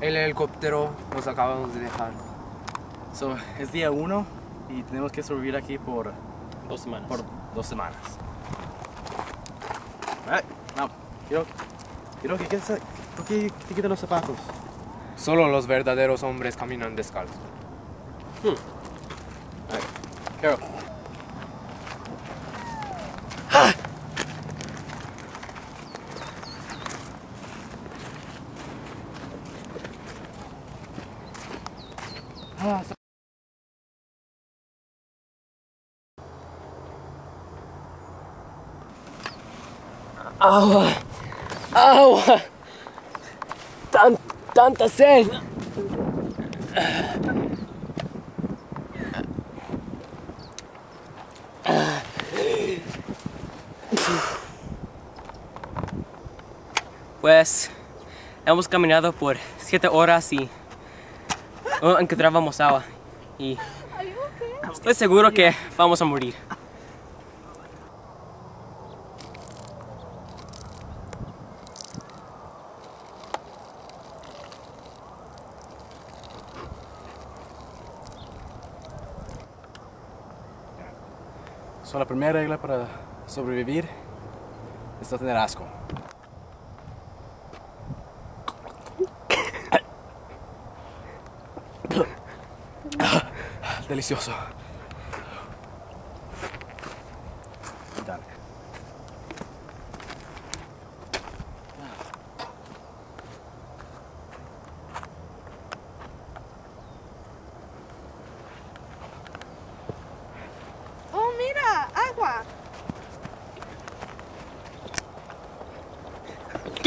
El helicóptero nos acabamos de dejar. So, es día uno y tenemos que sobrevivir aquí por, Dos semanas. por dos semanas. Alright, now, quiero, quiero que, quites- quiero que te quites los zapatos. Solo los verdaderos hombres caminan descalzos. Carol. ¡Agua! ¡Agua! Tan, ¡Tanta sed! Pues hemos caminado por siete horas y no encontrábamos agua. Y estoy seguro que vamos a morir. So, la primera regla para sobrevivir es tener asco. Delicioso. Dale. Oh, mira, agua.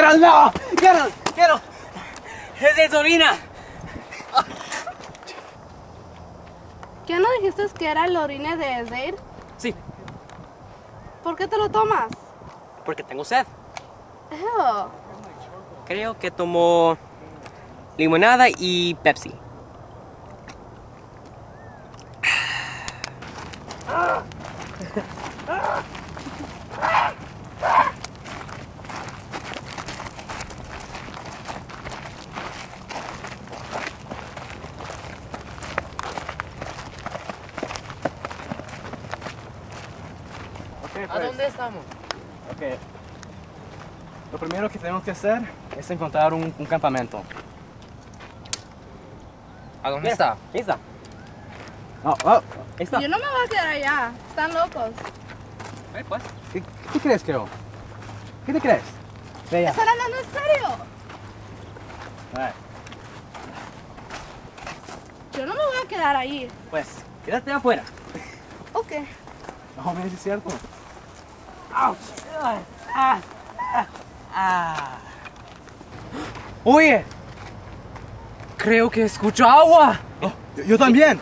¡Quiero, no! ¡Quiero, quiero! ¡Es de orina! ¿Qué no dijiste que era el orine de Zaid? Sí, ¿Por qué te lo tomas? porque tengo sed. Ew. Creo que tomó limonada y Pepsi. ¿A dónde estamos? Ok. Lo primero que tenemos que hacer es encontrar un, un campamento. ¿A dónde está? Ahí está. Oh, oh, está. Yo no me voy a quedar allá. Están locos. Pues. ¿Qué, qué crees, Carol? ¿Qué te crees? Ve allá. ¿Están hablando en serio? Yo no me voy a quedar ahí. Pues, quédate afuera. Ok. No, me es cierto. Oye, creo que escucho agua. Oh, yo, yo también.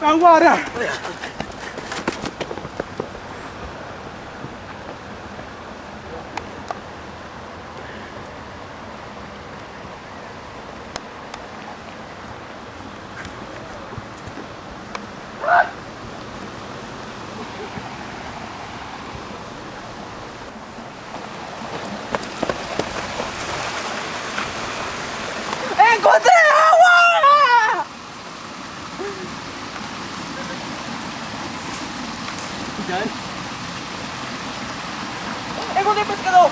¡Aguara! ¡Encontré agua! ¡Encontré pescado!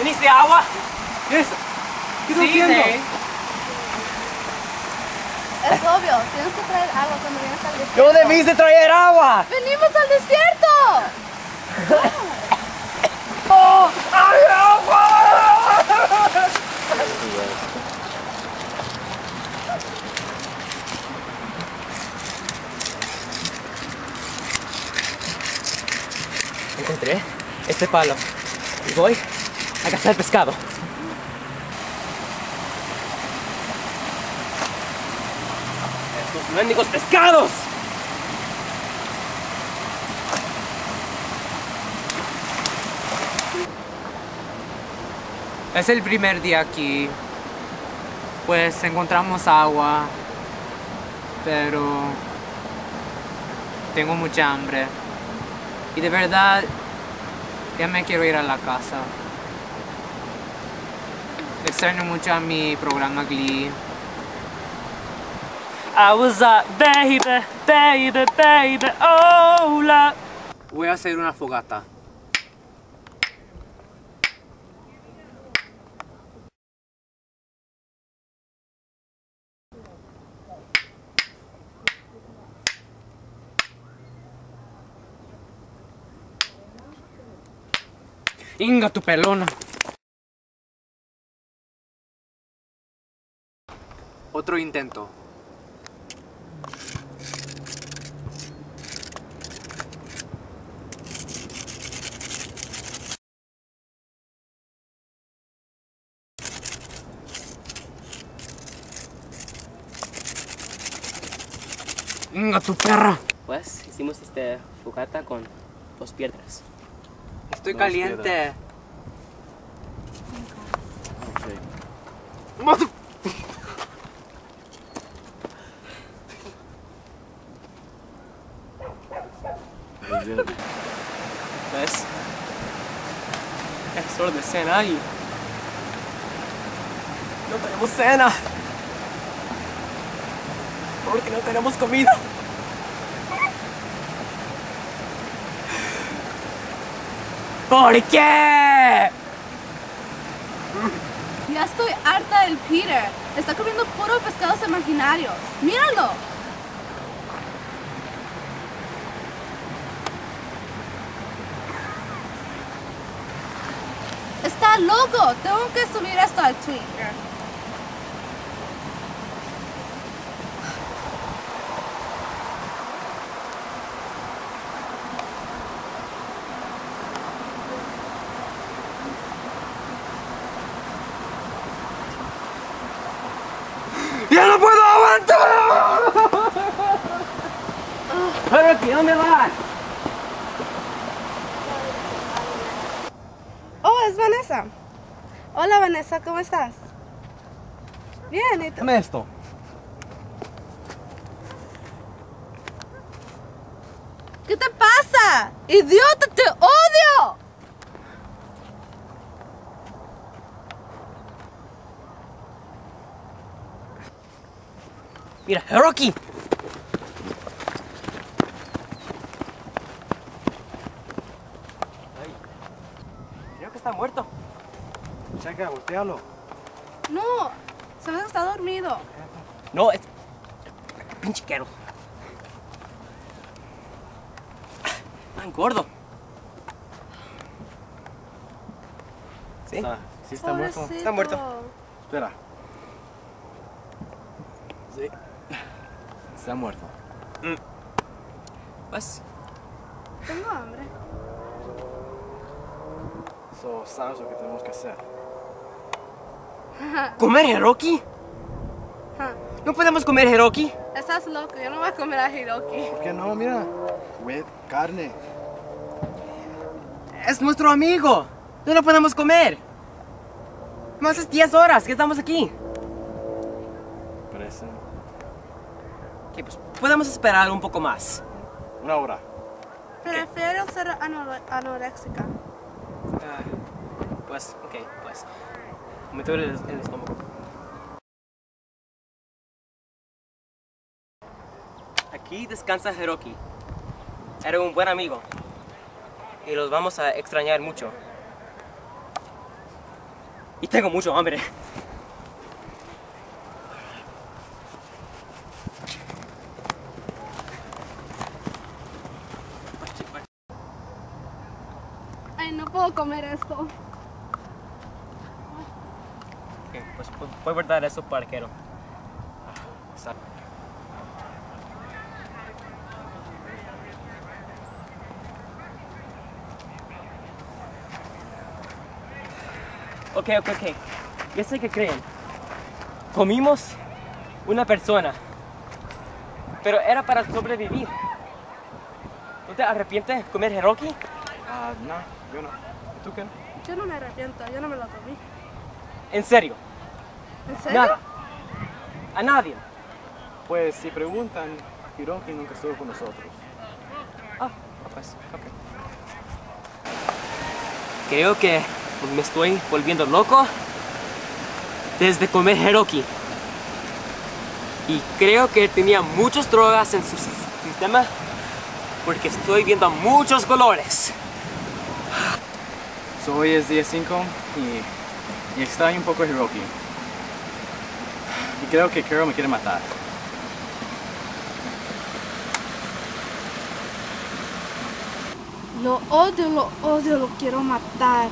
¿Teniste agua? ¿Qué es? ¿Qué estás Sí, haciendo? sí. Es obvio. Tienes que traer agua cuando vienes al desierto. ¡Yo debiste traer agua! ¡Venimos al desierto! ¡Oh! ¡Hay agua! Encontré este palo y voy a cazar pescado. Los mendigos pescados. Es el primer día aquí. Pues encontramos agua, pero tengo mucha hambre. Y de verdad, ya me quiero ir a la casa. Extraño mucho a mi programa Glee. I was like, baby, baby, baby, oh, la. Voy a hacer una fogata. Inga tu pelona. Otro intento. Tu perra. Pues hicimos este fogata con dos piedras. Estoy caliente. ¿Ves? De cena y... No tenemos cena. Porque no tenemos comida. ¿Por qué? Ya estoy harta del Peter. Está comiendo puro pescados imaginarios. Míralo. Está loco. Tengo que subir esto al Twitter. ¡Ya no puedo aguantar! ¿Pero aquí dónde vas? Oh, es Vanessa. Hola, Vanessa. ¿Cómo estás? Bien, ¿y tú? Dame esto. ¿Qué te pasa? ¡Idiota, te odio! Mira, Rocky. Creo que está muerto. Voltealo. No, se me está dormido. No, es... Pinche quero. Tan gordo. ¿Sí? Está, sí está muerto. Está muerto. Espera. Sí. Está muerto. Pues, Tengo hambre. So, sabes lo que tenemos que hacer. ¿Comer Hiroki? ¿No podemos comer Hiroki? Estás loco, yo no voy a comer a Hiroki. ¿Por qué no? Mira. With carne. Es nuestro amigo. No lo podemos comer. Más es 10 horas que estamos aquí. Parece. Ok, pues podemos esperar un poco más. Una hora. Prefiero ser anore- anoréxica. Ah, pues, ok, pues. Me duele el, el estómago. Aquí descansa Hiroki. Era un buen amigo. Y los vamos a extrañar mucho. Y tengo mucho hambre. Ay, no puedo comer esto. Ok, pues pu- voy a guardar eso para arquero. Ok, ok, ok. Ya sé que creen. Comimos una persona. pero era para sobrevivir. ¿No te arrepientes de comer Hiroki? Ah, no, yo no. ¿Tú qué? Yo no me arrepiento, yo no me lo comí. En serio, ¿En serio? nada. A nadie. Pues si preguntan, Hiroki nunca estuvo con nosotros. Ah, pues, ok. Creo que me estoy volviendo loco desde comer Hiroki. Y creo que tenía muchas drogas en su sis- sistema porque estoy viendo muchos colores. So, hoy es día 5 y, y extraño un poco Hiroki. Creo que Kiro me quiere matar. Lo odio, lo odio, lo quiero matar.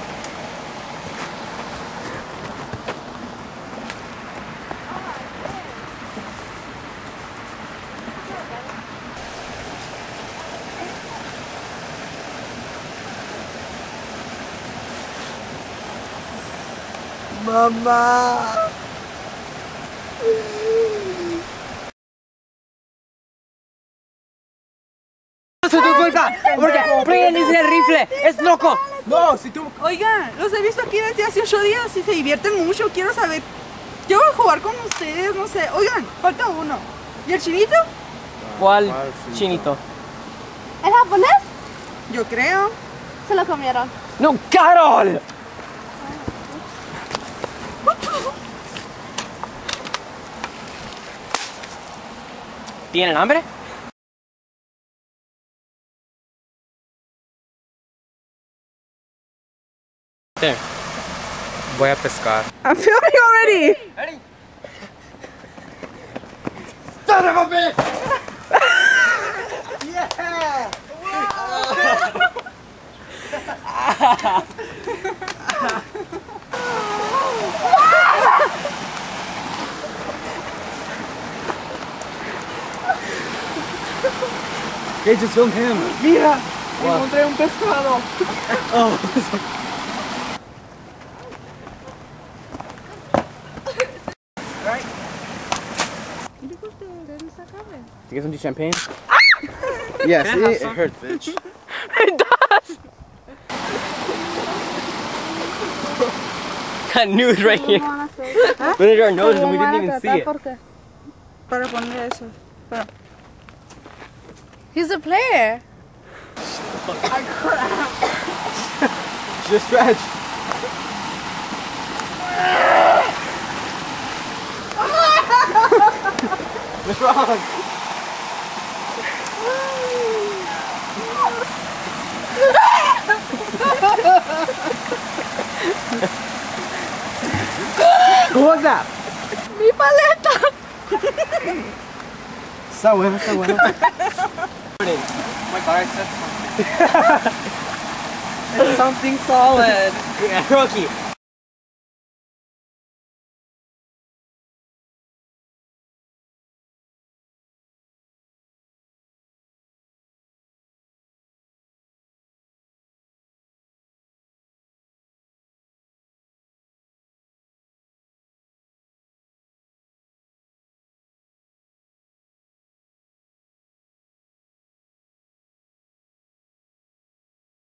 ¡Es Porque Brian el rifle, es loco. No, si tú... Oigan, los he visto aquí desde hace ocho días y se divierten mucho. Quiero saber. Yo voy a jugar con ustedes, no sé. Oigan, falta uno. ¿Y el chinito? ¿Cuál chinito? ¿El japonés? Yo creo. Se lo comieron. ¡No, Carol! ¿Tienen hambre? There. Voy a pescar. I'm filming already. Hey, just film him. Mira, encontré un pescado. You get some champagne? yes, see, it hurts, bitch. It does. Got nude right here. Put it our nose and we didn't even see it. Para poner eso. He's a player. Just stretch. What's wrong? Who was that? ¡Mi paleta! Está bueno, está bueno. My God, It's something solid. Rocky,